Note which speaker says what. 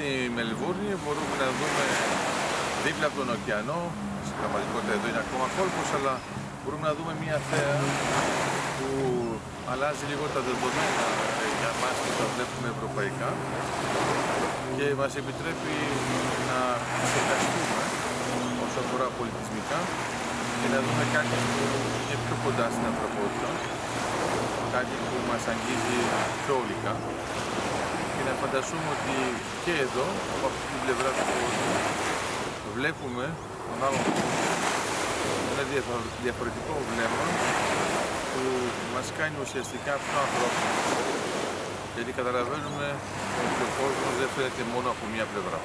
Speaker 1: στη Μελβούρνη μπορούμε να δούμε δίπλα από τον ωκεανό, στην πραγματικότητα εδώ είναι ακόμα κόλπος, αλλά μπορούμε να δούμε μια θέα που αλλάζει λίγο τα δεδομένα για μας που τα βλέπουμε ευρωπαϊκά. Και μας επιτρέπει να ξεχαστούμε όσο αφορά πολιτισμικά και να δούμε κάτι που είναι πιο κοντά στην ανθρωπότητα, κάτι που μας αγγίζει πιο ολικά και να φανταστούμε ότι και εδώ, από αυτή την πλευρά του κόσμου, βλέπουμε τον άλλο ένα διαφορετικό βλέμμα που μας κάνει ουσιαστικά πιο ανθρώπινο. Γιατί καταλαβαίνουμε ότι ο κόσμος δεν φαίνεται μόνο από μία πλευρά.